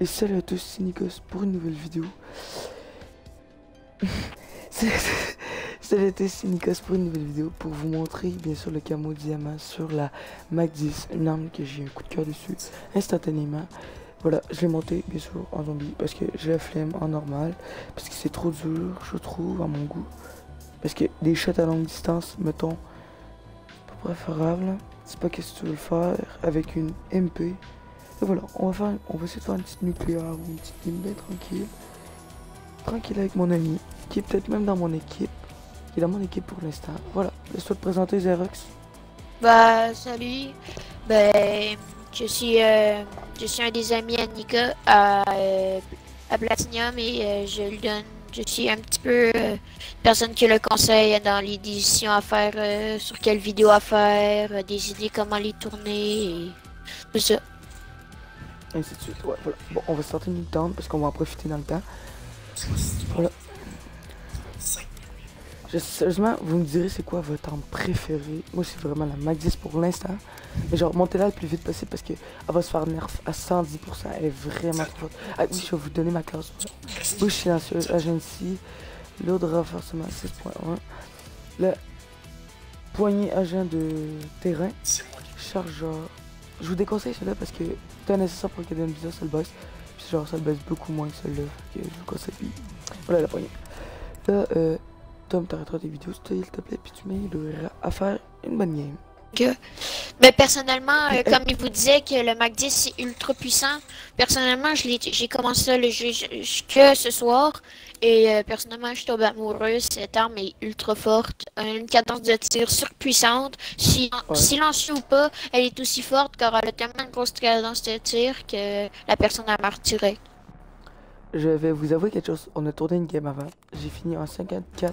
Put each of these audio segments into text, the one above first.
Et salut à tous, c'est Nikos pour une nouvelle vidéo. salut à tous, c'est Nikos pour une nouvelle vidéo pour vous montrer bien sûr le camo diamant sur la Mac 10, une arme que j'ai un coup de cœur dessus instantanément. Voilà, je l'ai monté bien sûr en zombie parce que j'ai la flemme en normal, parce que c'est trop dur, je trouve, à mon goût. Parce que des shots à longue distance, mettons, pas préférable. C'est pas qu'est-ce que tu veux faire avec une MP. Et voilà, on va faire, on va essayer de faire une petite nucléaire ou une petite game tranquille. Tranquille avec mon ami, qui est peut-être même dans mon équipe. Qui est dans mon équipe pour l'instant. Voilà, laisse-toi te présenter Xerox. Bah, salut. Ben, je suis, euh, je suis un des amis à Nika à, euh, à Platinum et euh, je lui donne, je suis un petit peu personne qui le conseille dans les décisions à faire, sur quelle vidéo à faire, des idées comment les tourner et tout ça. Ainsi de suite. Ouais, voilà. Bon, on va sortir une tente parce qu'on va en profiter dans le temps. Voilà. Je- sérieusement, vous me direz c'est quoi votre arme préférée? Moi, c'est vraiment la Mac 10 pour l'instant. Mais genre, montez-la le plus vite possible parce qu'elle va se faire nerf à 110%. Elle est vraiment trop forte. Ah oui, je vais vous donner ma classe. Bouche silencieuse, agency. Lourd renforcement 6.1. Le poignée agent de terrain. Chargeur. Je vous déconseille celui-là parce que c'est nécessaire pour qu'il ait une bizarre, ça le baisse. Puis genre, ça le baisse beaucoup moins que celui-là. Que je vous conseille. Puis voilà la poignée. Là, euh, Tom, t'arrêteras tes vidéos, s'il te plaît, puis tu m'aideras à faire une bonne game. Que, ben personnellement, euh, comme il vous disait que le Mac 10 c'est ultra puissant, personnellement, j'ai commencé le jouer j- j- que ce soir. Et euh, personnellement, je tombe amoureuse. Cette arme est ultra forte. a Une cadence de tir surpuissante. Si, Ouais. Silencieux ou pas, elle est aussi forte car elle a tellement une grosse cadence de tir que la personne a martyrer. Je vais vous avouer quelque chose. On a tourné une game avant. J'ai fini en 54-7.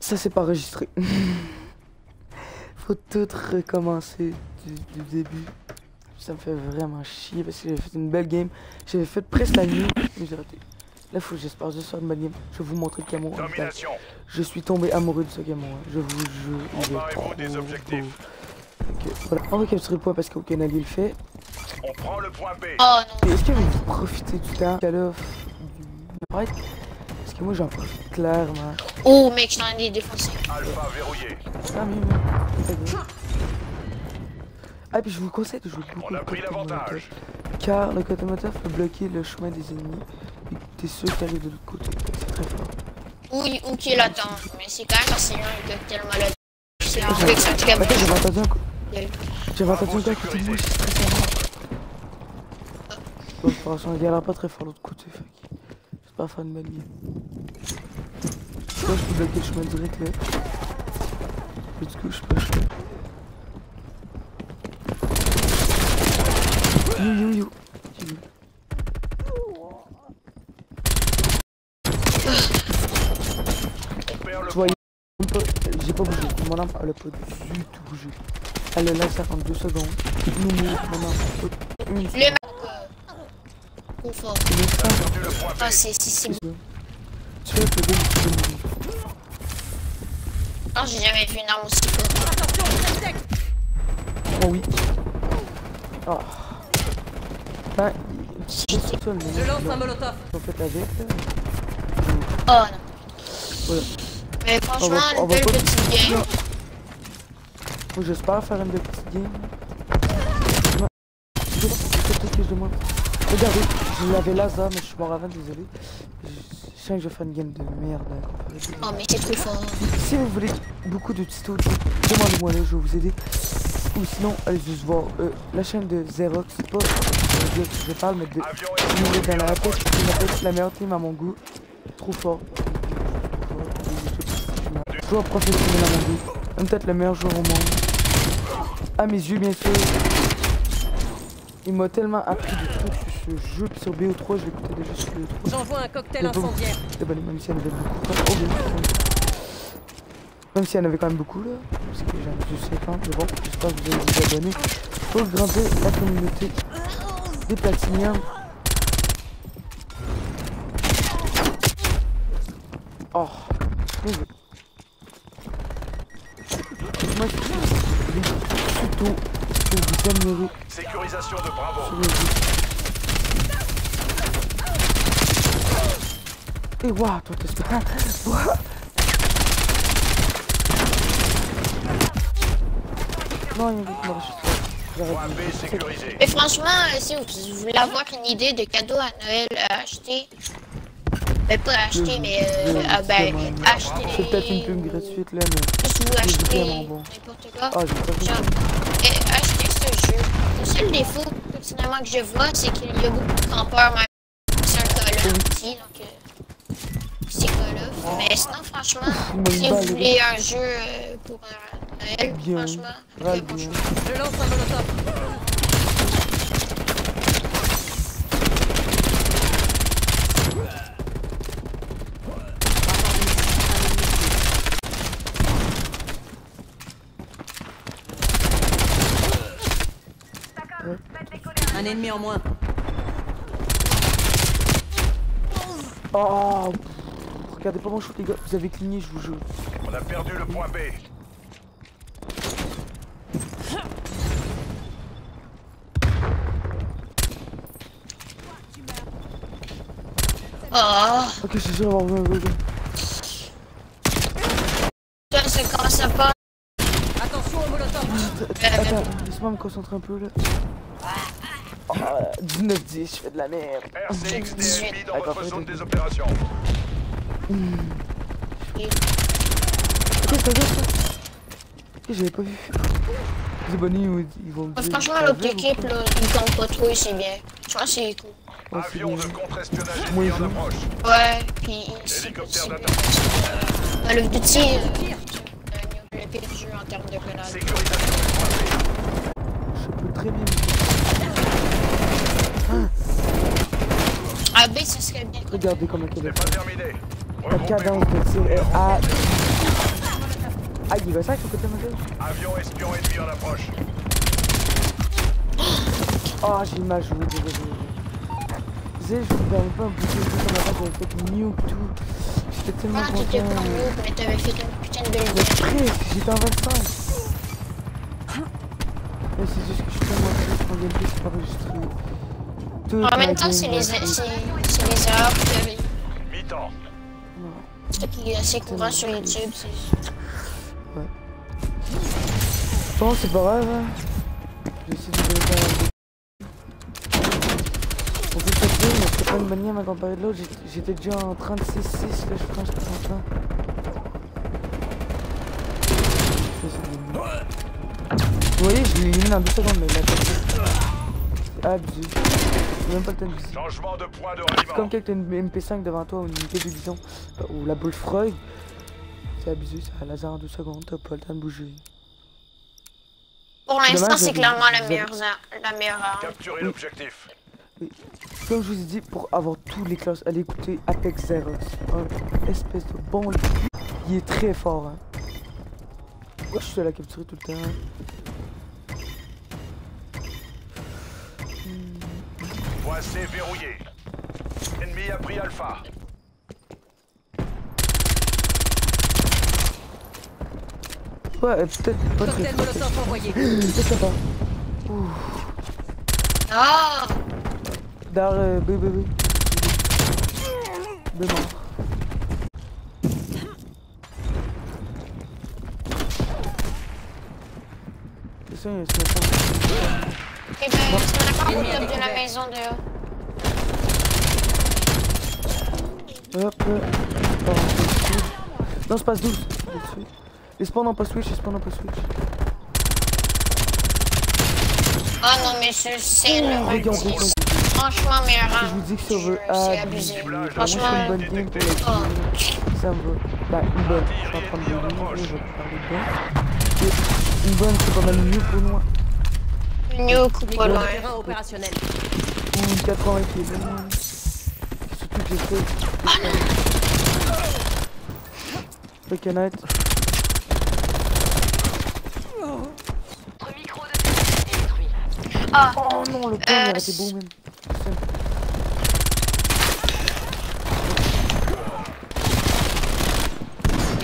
Ça s'est pas enregistré. Faut tout recommencer du, du début. Ça me fait vraiment chier parce que j'ai fait une belle game. J'avais fait presque la nuit, mais j'ai raté. Là, faut que j'espère juste faire une bonne game. Je vais vous montrer le. Domination. Je suis tombé amoureux de ce camo. hein. Je vous jure. il est Emparez-vous trop des objectifs. Ok, voilà. On va capturer le point parce qu'aucun allié le fait. On prend le point B. Oh non. Est-ce que vous profitez du temps? Du Right? Parce que moi j'en profite clairement. Oh mec, je t'en ai défoncé. Alpha verrouillé. Ah mais mais, c'est pas. Ah puis je vous conseille de jouer beaucoup On a pris côté l'avantage. Car le côté Molotov peut bloquer le chemin des ennemis. Et t'es sûr qu'il arrive de l'autre côté. C'est très fort. Oui, ok, l'attend. Mais c'est quand même assez long le cocktail molotov. C'est un truc, c'est un truc à Attends, j'avais entendu un coup. J'avais entendu un gars à côté de moi, je suis stressé à mort. Bon, franchement, il a l'air pas très fort de l'autre côté, fait que j'espère faire une bonne game. Là, je peux bloquer le chemin direct là. Et du coup, je peux You, you, you. J'ai Tu vois, pas- j'ai pas bougé. Mon arme, elle a pas du tout bougé. Elle est là 52 secondes. Nous, nous, mon arme, hop, une Le seconde. mec. Trop fort. Il est fin. perdu le point B. Ah, c'est. Tu vois, mourir. Non, j'ai jamais vu une arme aussi forte. Oh oui. Oh. Le Je lance un molotov. qu'on fait avec. là. Oh non. Voilà. Mais On franchement, va- on une belle pas- petite game. Faut que j'espère faire une belle petite game. Regardez, je l'avais laser, mais je suis mort avant, désolé. Je je sens que je vais faire une game de merde. Oh, mais c'est trop fort. Si vous voulez beaucoup de tutos, demandez-moi là, je vais vous aider. Ou sinon, allez juste voir euh, la chaîne de Xerox, c'est pas euh, de je parle, mais de est dans la tête, m'appelle la meilleure team à mon goût. Trop fort. Joueur professionnel à mon goût. Même peut-être le meilleur joueur au monde. À mes yeux, bien sûr. Il m'a tellement appris des trucs sur ce jeu, puis sur BO3, je l'écoutais déjà sur BO3. J'envoie un cocktail incendiaire. C'était bon, même si elle avait beaucoup. Oh, bien, Même si elle en avait quand même beaucoup là. Parce que j'ai un peu 50. Mais bon, j'espère que vous allez vous abonner. Pour grandir la communauté des platiniums. Oh. Moi, je suis tuto pour vous Sécurisation de Bravo. Et waouh, toi que. Ah, Ouah. Non, il y a un mec qui m'a rejeté. J'arrête Point de- B sécurisé. Mais franchement, euh, si vous voulez avoir une idée de cadeau à Noël à acheter, ben pas acheter, mais euh, ah, ben, acheter. C'est peut-être une pub gratuite là, mais. Si vous c'est achetez vraiment bon. n'importe quoi, Ah, j'ai pas vu. genre, et acheter ce jeu. Le seul défaut, personnellement, que je vois, c'est qu'il y a beaucoup de campeurs, même sur le Call of Duty, donc euh, c'est Call of. Mais sinon, franchement, Il si vous voulez un jeu euh, pour un Noël, Bien. franchement, très bien. Je lance un molotov. Un ennemi en moins. Oh Regardez pas mon shoot, les gars. Vous avez cligné, je vous jure. On a perdu le point B. Oh, Ok, je suis sûr d'avoir vu un bug. ça, ça commence à pas. Attention au molotov. Attends, laisse-moi me concentrer un peu là. Oh, 19-10, je fais de la merde. RCX des ennemis dans votre zone des opérations. Ok, c'est bien ça. Ok, j'avais pas vu. Les abonnés, ils vont me dire. Franchement, l'autre équipe, là, ils comptent pas trop et c'est bien. Je pense que c'est cool. Avion bien. de contre-espionnage je- en approche. Ouais, puis c'est Hélicoptère d'attaque. Euh, le pire jeu en termes de grenades. Sécurisation du point B. Je peux très bien. Ah, B, ce serait bien. Regardez comment il C'est est. pas terminé. La cadence de tir est à. Ah, il va ça sur le côté modèle Avion espion ennemi en approche. Oh, j'ai mal joué, désolé. Sais, je vous permets pas le jeu comme avant, j'avais fait nuke tout. J'étais tellement Ah, t'étais pas en content. noob, mais t'avais fait une putain de belle Mais presque, j'étais en 25. Mais c'est juste que je suis tellement triste, mon gameplay c'est pas enregistré. Toute En même temps, c'est les, c'est c'est les erreurs que Mi-temps. Non. ce qui est assez courant sur YouTube. c'est- Bon, c'est pas grave. Hein. J'ai essayé de faire un peu. On peut se dire, mais c'est pas une bonne game à comparer de l'autre. J'étais- J'étais déjà en 36-6, là, je pense. Je sais, c'est bien. Vous voyez, je l'ai éliminé dans 2 secondes, mais il a. C'est abusé. J'ai même pas le temps de. Changement de point de C'est comme quand t'as une MP5 devant toi ou une unité de vision ou la bullfrog. C'est abusé, ça a laser en 2 secondes, t'as pas le temps de bouger. Pour l'instant, c'est clairement la meilleure, la meilleure arme. Capturez l'objectif. Comme je vous ai dit, pour avoir tous les classes, allez écouter Apex Xerox. Un espèce de bon. Il est très fort. Hein. Moi, je suis à capturer tout le temps. Point C verrouillé. Ennemi a pris Alpha. Ouais, euh, peut-être pas très Cocktail molotov envoyé. Je sais pas. Ah! Dar, euh, B, B, B. B mort. C'est ça, il y a un sniper. Ok, ben, c'est d'accord au top de la maison de haut. Hop, euh, je en switch. Non, je passe 12. je suis. Les spawns n'ont pas switch, les spawns n'ont pas switch. Ah non, mais c'est c'est le Oh, regarde, regarde. Franchement, meilleure Je vous dis que ça veut C'est abusé. Moi, je fais Franchement, une bonne game pour les oh. Ça me va. Bah, une bonne. Je vais en je vais parler de bonne. Et Une bonne, c'est pas mal mieux pour moi. Pas loin. Terrain opérationnel. Une 80 qui est bonne. Surtout que j'ai fait. Fait net. Ah, Oh non, le point Euh, il été beau même.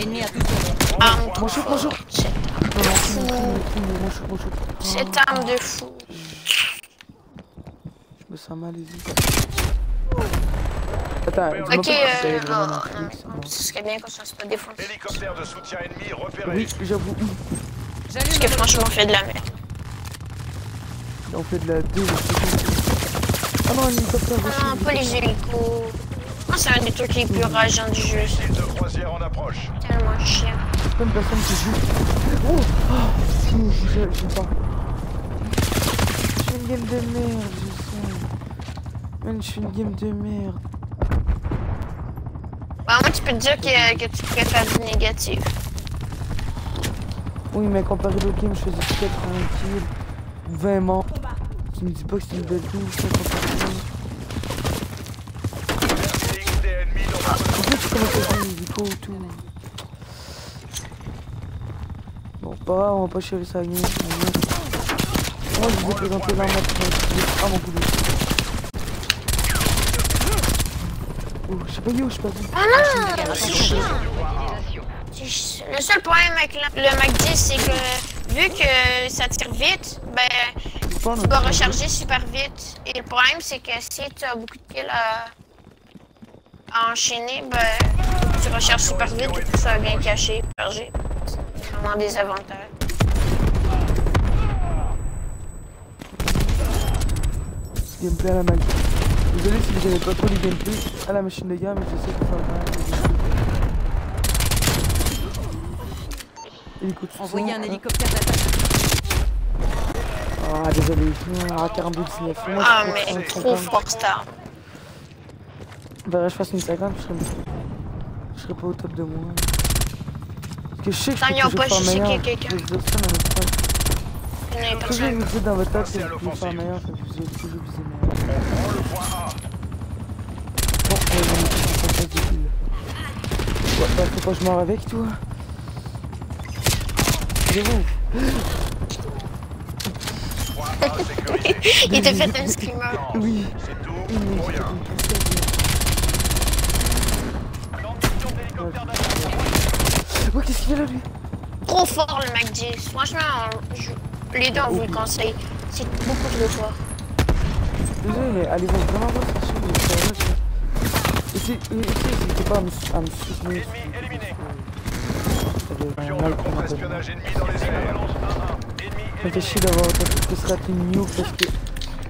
Ennemi à tout shoot, shoot. Shoot. Cette Ah, arme de fou. Je me sens mal les yeux. Attends, dis-moi Ok, euh, non, bon. ce serait bien qu'on se fasse pas défoncer. Hélicoptère de soutien ennemi repéré. Oui, j'avoue. Parce que franchement, on fait de la merde. On fait de la D. Ah non, un hélicoptère. Non, pas les hélicos. Moi, c'est un des trucs les plus rageants du jeu. De croisière en approche. tellement chiant. Une personne qui joue. Oh, oh Ouh, je, je pas. Je fais une game de merde, je sais. Man, je fais une game de merde. Bah, moi, tu peux te dire que, que tu préfères du négatif. Oui, mais comparé au game, je faisais 80 kills, 20 morts. Tu me dis pas que c'est une belle game, ça, comparé. RCXD ennemi dans votre En fait, tu commences à jouer hélico tout. Bon, pas grave, on va pas chialer ça game. Moi, je vous ai présenté l'arme à Ah, mon boulot. Oh, je sais pas yo, je suis perdu. Ah non! C'est- Le seul problème avec le, Mac 10, c'est que vu que ça tire vite, ben, tu vas recharger super vite. Et le problème, c'est que si tu as beaucoup de kills à, à enchaîner, ben, tu recharges super vite et tout ça va bien caché, chargé. C'est vraiment des avantages. Gameplay à la magie. Désolé si vous avez pas trop du gameplay à la machine de guerre, mais je sais que ça va. Hélico de Envoyer un soutien, hélicoptère d'attaque. Ah, désolé. Ah, 42 19. Moi, Ah, mais trop 50. fort, Star. Bah, je fasse une 50, je serais, je serais pas au top de moi. Parce que je sais que je peux toujours faire meilleur. Je c'est Toujours personne. vous dites dans votre tête vous faire l'offensive. meilleur, vous toujours visé meilleur. Kill. Ouais, bah, faut pas que je meurs avec, toi. C'est vous. Il t'a fait un screamer. Oui. C'est tout pour rien. pas compris ça. Ouais, qu'est-ce qu'il fait là, lui Trop fort le Mac 10. Franchement, je- les deux, on vous le conseille. C'est beaucoup trop fort. Désolé, mais allez voir vraiment voir c'est, c'était pas à me, à me soutenir. Ennemi éliminé. Ça devait Pion mal de prendre un peu. contre-espionnage ennemi dans les airs. Ça me fait chier d'avoir autant de se rater une new parce que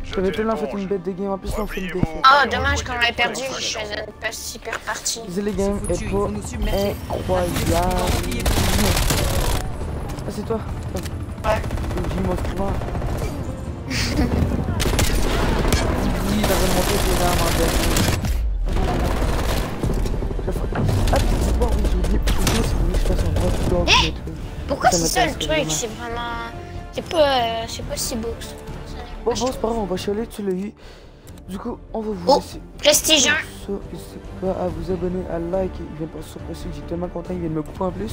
j'avais tellement fait une bête de game. En plus, on fait une défaite. Ah, dommage qu'on l'ait perdu. Je une pas super partie. Désolé, game Foutu, est incroyable. Ah, c'est toi Ouais. J'ai armes en. Ah, oui, oublié. Je fasse un vrai vlog Eh. Pourquoi c'est ça le truc? C'est vraiment. C'est pas, euh, c'est pas si beau que ça. Bon, bon, c'est pas grave, on va chialer, tu l'as eu. Du coup, on va vous Oh. laisser. Prestige 1. Ça, n'hésitez pas à vous abonner, à like. Il vient de passer sur Prestige, j'ai tellement content, il vient de me couper en plus.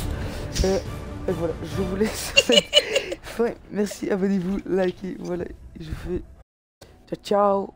Euh, et voilà, je vous laisse. fin. Merci, abonnez-vous, likez. Voilà, je fais. Ciao, ciao.